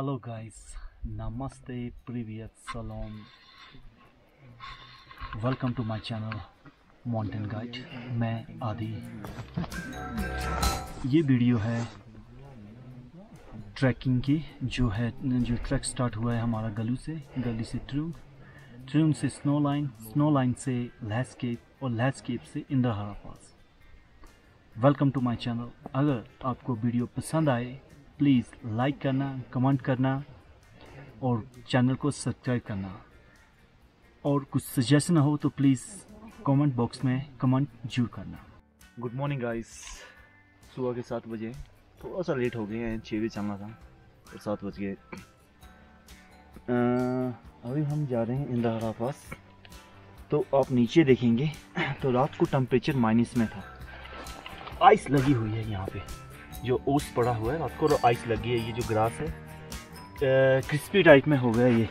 Hello guys नमस्ते Privyat, Salom welcome to my channel mountain guide मैं आदि। ये वीडियो है ट्रैकिंग की जो है जो ट्रैक स्टार्ट हुआ है हमारा गलू से गली से ट्रूम ट्रूम से स्नो लाइन स्नो लाइन से लैंडस्केप और लैंडस्केप से Indrahara pass. Welcome to my channel अगर आपको वीडियो पसंद आए प्लीज़ लाइक करना कमेंट करना और चैनल को सब्सक्राइब करना। और कुछ सजेशन हो तो प्लीज़ कमेंट बॉक्स में कमेंट ज़रूर करना। गुड मॉर्निंग गाइस सुबह के सात बजे। थोड़ा सा लेट हो गए हैं छः बजे चलना था तो सात बज गए। अभी हम जा रहे हैं इंदिरा पास। तो आप नीचे देखेंगे तो रात को टेम्परेचर माइनस में था। आइस लगी हुई है यहाँ पे। जो ओस पड़ा हुआ है आपको को आइस लगी है ये जो ग्रास है। क्रिस्पी टाइप में हो गया ये।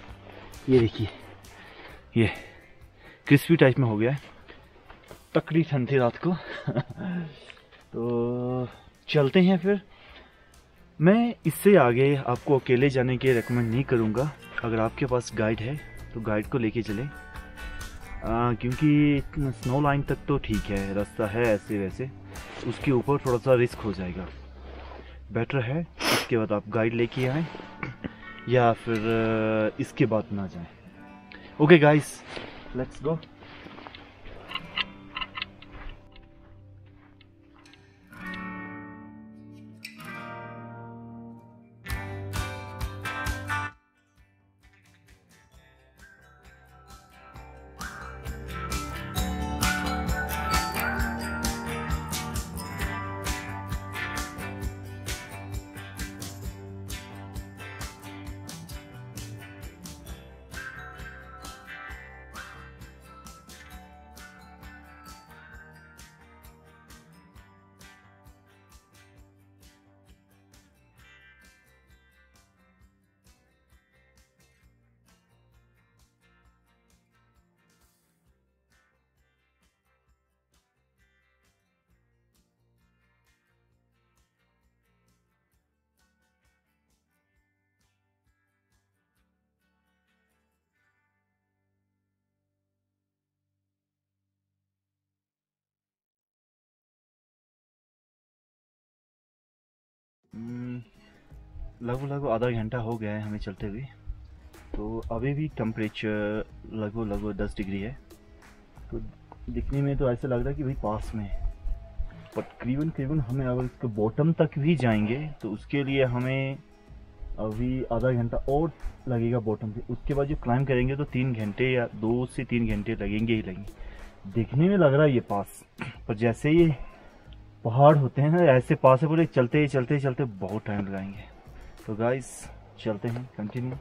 ये देखिए। ये क्रिस्पी टाइप में हो गया है। तकड़ी ठंड थी रात को। तो चलते हैं फिर। मैं इससे आगे आपको अकेले जाने के रेकमेंड नहीं करूँगा। अगर आपके पास गाइड है तो गाइड को लेके चलें। आ, क्योंकि स्नो लाइन तक तो ठीक है रास्ता है ऐसे वैसे उसके ऊपर थोड़ा सा रिस्क हो जाएगा। बेटर है, इसके बाद आप गाइड लेके आए, या फिर इसके बाद ना जाएँ। ओके गाइस लेट्स गो लगभग लगभग आधा घंटा हो गया है हमें चलते हुए। तो अभी भी टेम्परेचर लगभग लगभग दस डिग्री है। तो दिखने में तो ऐसा लग रहा है कि भाई पास में है। पर करीबन करीबन हमें अगर इसके बॉटम तक भी जाएँगे तो उसके लिए हमें अभी आधा घंटा और लगेगा बॉटम पे। उसके बाद जो क्लाइम करेंगे तो तीन घंटे या दो से तीन घंटे लगेंगे ही लगेंगे। देखने में लग रहा है ये पास। पर जैसे ये पहाड़ होते हैं ना, ऐसे पास बोले चलते ही चलते चलते बहुत टाइम लगाएँगे। तो गाइस चलते हैं कंटिन्यू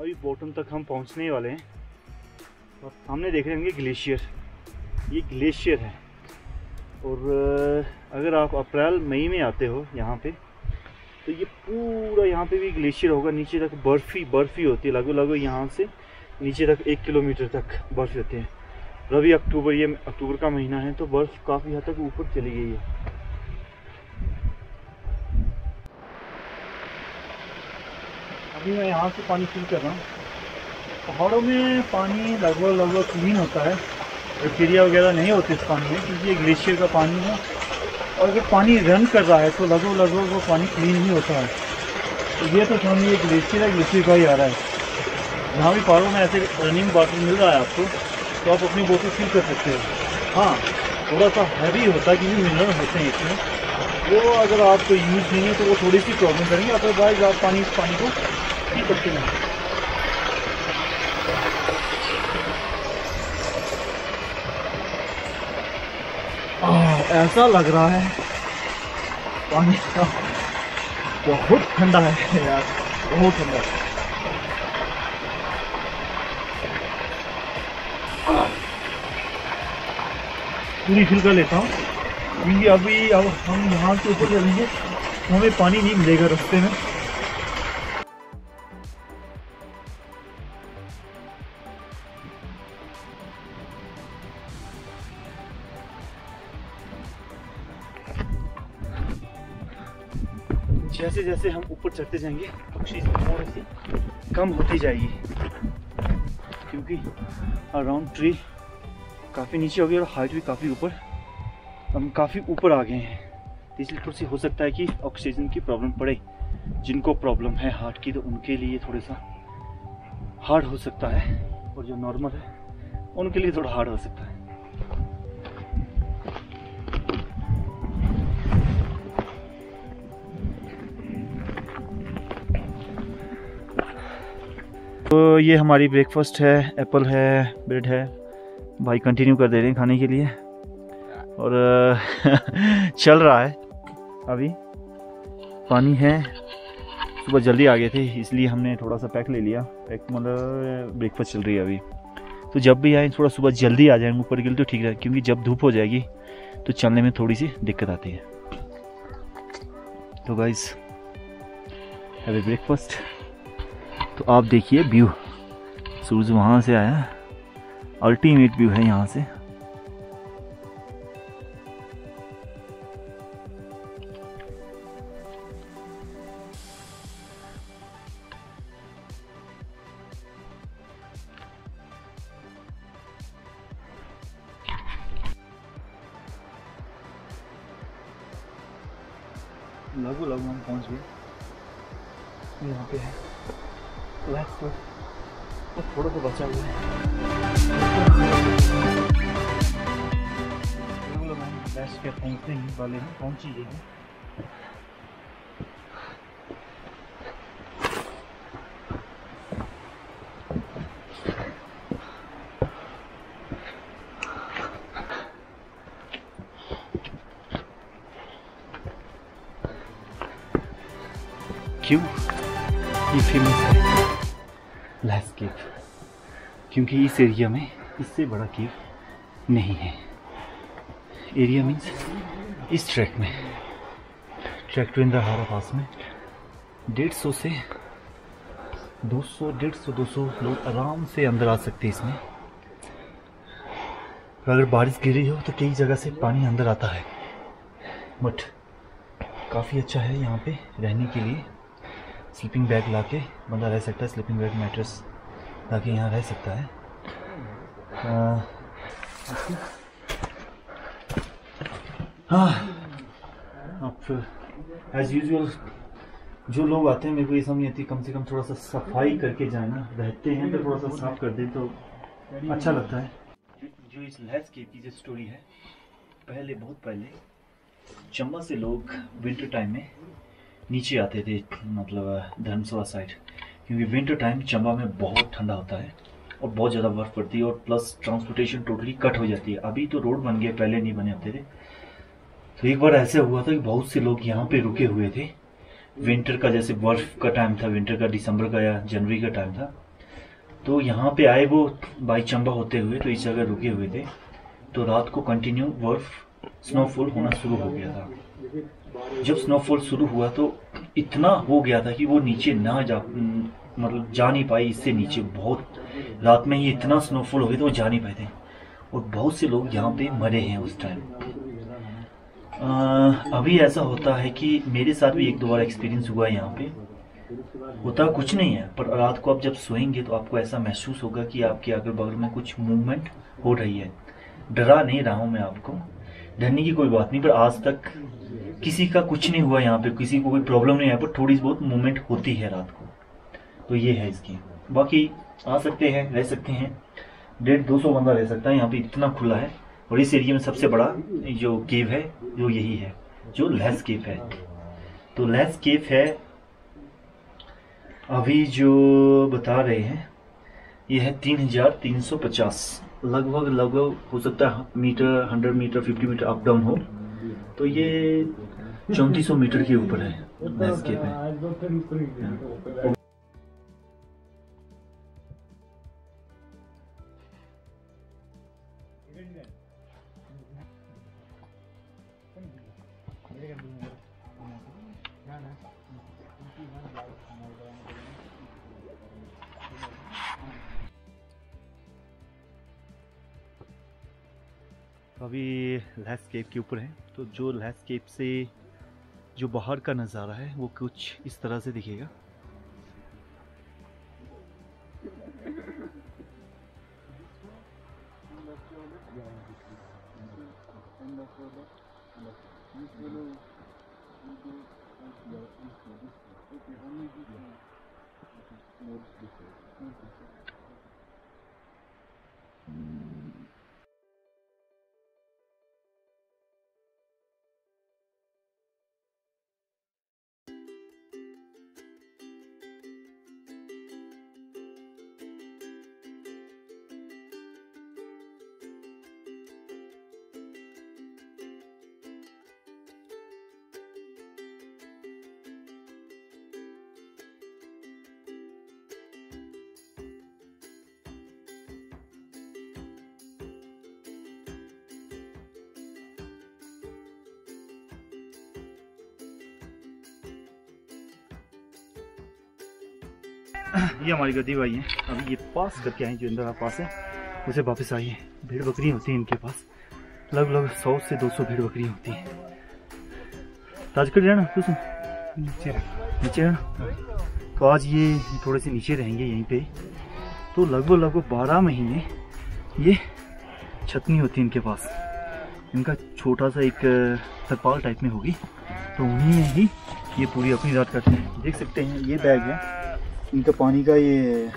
अभी बॉटम तक हम पहुँचने वाले हैं। और सामने देख रहे होंगे ग्लेशियर ये ग्लेशियर है। और अगर आप अप्रैल, मई में आते हो यहाँ पे तो ये पूरा यहाँ पे भी ग्लेशियर होगा। नीचे तक बर्फ़ी बर्फ़ी होती है। लगभग लगभग यहाँ से नीचे तक एक किलोमीटर तक बर्फ़ होती है। रवि अक्टूबर, ये अक्टूबर का महीना है तो बर्फ़ काफ़ी हद तक ऊपर चली गई है। अभी मैं यहाँ से पानी फिल कर रहा हूँ। पहाड़ों में पानी लगभग लगभग क्लीन होता है। बैक्टीरिया वगैरह नहीं होते इस पानी में, क्योंकि ये ग्लेशियर का पानी है। और अगर पानी रन कर रहा है तो लगभग लगभग वो पानी क्लीन ही होता है। तो ये तो समझ ये ग्लेशियर है ग्लेशियर का ही आ रहा है। जहाँ भी पहाड़ों में ऐसे रनिंग वाटर मिल रहा है आपको तो आप अपनी बोतल फिल कर सकते हो। हाँ थोड़ा सा हैवी होता है, क्योंकि मिनरल होते हैं इसमें। वो अगर आपको यूज़ नहीं है तो वो थोड़ी सी प्रॉब्लम करेंगे। अदरवाइज़ आप पानी इस पानी को करती हूँ। ऐसा लग रहा है पानी बहुत ठंडा है यार, बहुत ठंडा पूरी छिलका लेता हूँ। क्योंकि अभी अब हम यहाँ से ऊपर चलेंगे तो हमें पानी नहीं मिलेगा रास्ते में। जैसे जैसे हम ऊपर चढ़ते जाएँगे ऑक्सीजन थोड़ी सी कम होती जाएगी। क्योंकि अराउंड ट्री काफ़ी नीचे हो गई और हाइट भी काफ़ी ऊपर, हम काफ़ी ऊपर आ गए हैं। इसलिए थोड़ी सी हो सकता है कि ऑक्सीजन की प्रॉब्लम पड़े। जिनको प्रॉब्लम है हार्ट की तो उनके लिए थोड़ा सा हार्ड हो सकता है, और जो नॉर्मल है, उनके लिए थोड़ा हार्ड हो सकता है। तो ये हमारी ब्रेकफास्ट है एप्पल है ब्रेड है। भाई कंटिन्यू कर दे रहे हैं खाने के लिए। और, चल रहा है अभी। पानी है। सुबह जल्दी आ गए थे, इसलिए हमने थोड़ा सा पैक ले लिया। पैक मतलब ब्रेकफास्ट चल रही है अभी। तो जब भी आए, थोड़ा सुबह जल्दी आ जाएँगे ऊपर के लिए तो ठीक रहे क्योंकि जब धूप हो जाएगी तो चलने में थोड़ी सी दिक्कत आती है। तो गाइज़ हैव ब्रेकफास्ट तो आप देखिए व्यू सूरज वहाँ से आया। अल्टीमेट व्यू है यहाँ से। लगभग लगभग हम पहुँच गए। यहाँ पे है। लेफ़्ट तो थोड़ा सा बचा हुआ है के पहुँचते ही वाले हैं पहुँच ही गए हैं? क्यों ये फ़ेमस है। लेस केव क्योंकि इस एरिया में इससे बड़ा केव नहीं है। एरिया मीन्स इस ट्रैक में। ट्रैक टू इंद्रहारा पास में डेढ़ सौ से दो सौ, डेढ़ सौ, दो सौ लोग आराम से अंदर आ सकते हैं इसमें। अगर बारिश गिरी हो तो कई जगह से पानी अंदर आता है। बट काफ़ी अच्छा है यहाँ पे रहने के लिए। स्लीपिंग बैग ला के बंदा रह सकता है स्लीपिंग बैग मैट्रेस ला के यहाँ रह सकता है। हाँ अब एज यूजल जो लोग आते हैं, मेरे को ये समझ आती, कम से कम थोड़ा सा सफ़ाई करके जाए ना रहते हैं तो थोड़ा सा साफ़ कर दे तो अच्छा लगता है। जो इस लैंडस्केप की जो स्टोरी है, पहले, बहुत पहले चंबा से लोग विंटर टाइम में नीचे आते थे मतलब धर्मशाला साइड क्योंकि विंटर टाइम चंबा में बहुत ठंडा होता है और बहुत ज़्यादा बर्फ़ पड़ती है और प्लस ट्रांसपोर्टेशन टोटली कट हो जाती है। अभी तो रोड बन गए पहले नहीं बने होते थे। तो एक बार ऐसे हुआ था कि बहुत से लोग यहाँ पे रुके हुए थे। विंटर का जैसे बर्फ़ का टाइम था विंटर का दिसंबर का या जनवरी का टाइम था। तो यहाँ पे आए वो बाई चंबा होते हुए तो इस जगह रुके हुए थे। तो रात को कंटिन्यू बर्फ़ स्नोफॉल होना शुरू हो गया था। जब स्नोफॉल शुरू हुआ तो इतना हो गया था कि वो नीचे ना जा मतलब जा नहीं पाई, इससे नीचे बहुत, रात में ही इतना स्नोफॉल हो गया तो वो जा नहीं पाए थे। और बहुत से लोग यहाँ पे मरे हैं उस टाइम अभी ऐसा होता है कि मेरे साथ भी एक दो बार एक्सपीरियंस हुआ है यहाँ पे। होता कुछ नहीं है, पर रात को आप जब सोएँगे तो आपको ऐसा महसूस होगा कि आपके अगल बगल में कुछ मूवमेंट हो रही है। डरा नहीं रहा हूँ मैं आपको। डरने की कोई बात नहीं, पर आज तक किसी का कुछ नहीं हुआ यहाँ पे, किसी को कोई प्रॉब्लम नहीं है, पर थोड़ी बहुत मूवमेंट होती है रात को। तो ये है इसकी। बाकी आ सकते हैं, रह सकते हैं। डेढ़ दो सौ बंदा रह सकता है, यहाँ पे इतना खुला है। और इस एरिया में सबसे बड़ा जो केव है जो यही है, जो लेस केव है। तो लेस केव है, अभी जो बता रहे हैं, ये है तीन हज़ार तीन सौ पचास। लगभग लगभग हो सकता है, metre hundred metre fifty metre up down हो। तो ये चौंतीस सौ मीटर के ऊपर है लैंडस्केप है। तो अभी लैंडस्केप के ऊपर है तो जो लैंडस्केप से जो बाहर का नज़ारा है वो कुछ इस तरह से दिखेगा। ये हमारी गद्दी भाई है। अभी ये पास करके आए जो इंदिरा पास है उसे वापस आई है भेड़ बकरी होती है इनके पास। लगभग लगभग सौ से दो सौ भीड़ बकरी होती है। ताजकर जाना तू सुन। नीचे नीचे रहना तो आज ये थोड़े से नीचे रहेंगे यहीं पे। तो लगभग लगभग बारह महीने ये छतनी होती है इनके पास। इनका छोटा सा एक तरपाल टाइप में होगी। तो उन्हीं में ही ये पूरी अपनी रात करते हैं। देख सकते हैं ये बैग है। इनका पानी का ये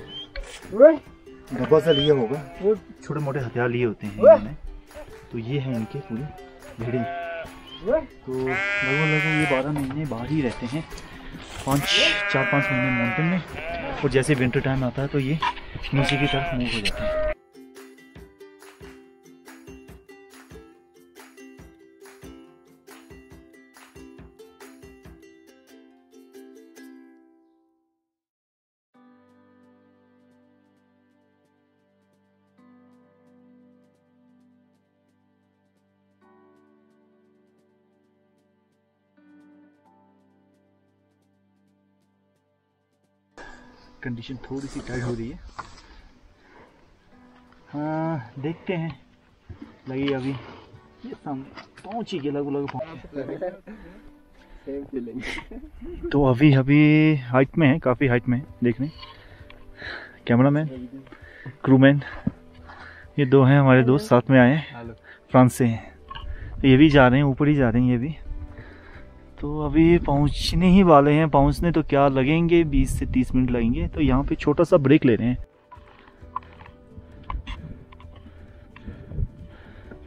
डब्बा सा लिया होगा। वो छोटे मोटे हथियार लिए होते हैं इन्होंने। तो ये है इनके पूरे भेड़े। तो लगभग लगभग ये बारह महीने बाहर ही रहते हैं। पाँच चार पाँच महीने माउंटेन में। और जैसे विंटर टाइम आता है तो ये नीचे की तरफ़ मूव हो जाते हैं। कंडीशन थोड़ी सी टाइट हो रही है। हाँ देखते हैं। लगी अभी। ये सम पहुँच ही गया लगभग लगभग तो अभी अभी हाइट में है काफ़ी हाइट में है देखने। कैमरा मैन क्रू मैन ये दो हैं हमारे दोस्त साथ में आए हैं। फ्रांस से हैं। तो ये भी जा रहे हैं ऊपर ही जा रहे हैं ये भी। तो अभी पहुँचने ही वाले हैं। पहुँचने तो क्या लगेंगे? 20 से 30 मिनट लगेंगे। तो यहाँ पे छोटा सा ब्रेक ले रहे हैं।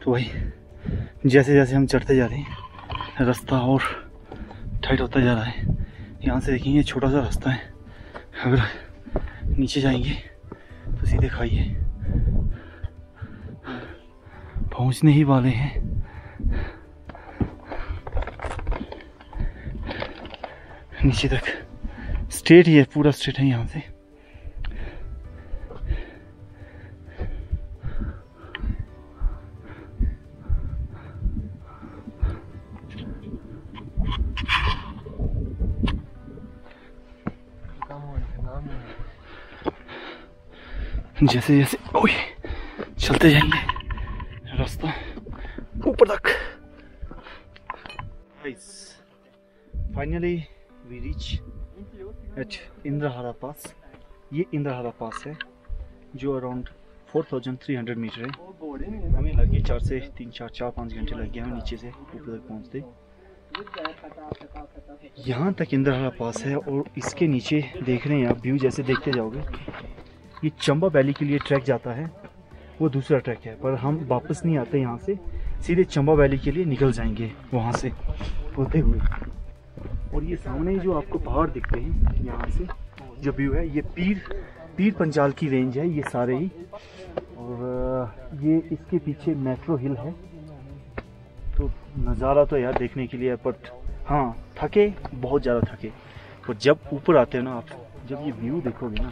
तो भाई, जैसे जैसे हम चढ़ते जा रहे हैं, रास्ता और टाइट होता जा रहा है। यहाँ से देखेंगे, छोटा सा रास्ता है। अगर नीचे जाएँगे तो सीधे खाइए। पहुँचने ही वाले हैं। नीचे तक। स्ट्रेट ही है, पूरा स्ट्रेट है यहाँ से। जैसे जैसे ओए, चलते जाएँगे। रास्ता ऊपर तक। Finally we reach at Indrahara pass ये इंद्रहारा पास है, जो अराउंड 4300 मीटर है। हमें लगे चार से तीन, चार चार, पाँच घंटे लग गए हमें नीचे से, ऊपर तक पहुँचते। यहाँ तक इंद्रहारा पास है और इसके नीचे देख रहे हैं आप व्यू जैसे देखते जाओगे। ये चंबा वैली के लिए ट्रैक जाता है, वो दूसरा ट्रैक है, पर हम वापस नहीं आते यहाँ से, सीधे चंबा वैली के लिए निकल जाएँगे वहाँ से, होते हुए। और ये सामने जो आपको पहाड़ दिखते हैं, यहाँ से जो व्यू है, ये पीर पीर पंजाल की रेंज है, ये सारे ही। और ये इसके पीछे मेट्रो हिल है। तो नज़ारा तो यार देखने के लिए बट हाँ थके, बहुत ज़्यादा थके। पर जब ऊपर आते हैं ना आप, जब ये व्यू देखोगे ना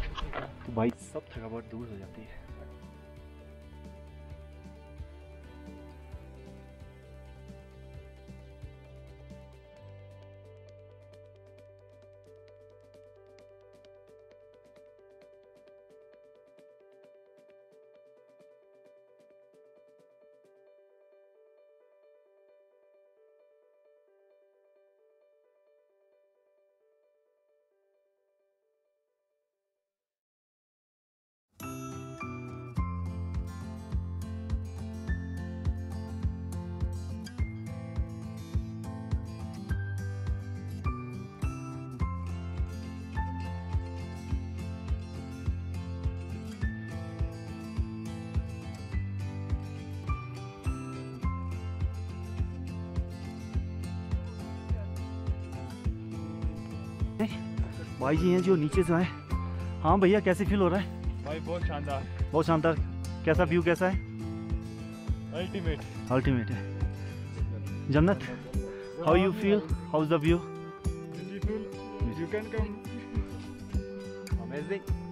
तो भाई सब थकावट दूर हो जाती है। भाई जी हैं जो नीचे से आए। हाँ भैया कैसे फील हो रहा है? भाई बहुत शानदार। बहुत शानदार। कैसा व्यू कैसा है? अल्टीमेट अल्टीमेट है। जन्नत how you feel how is the view you can come amazing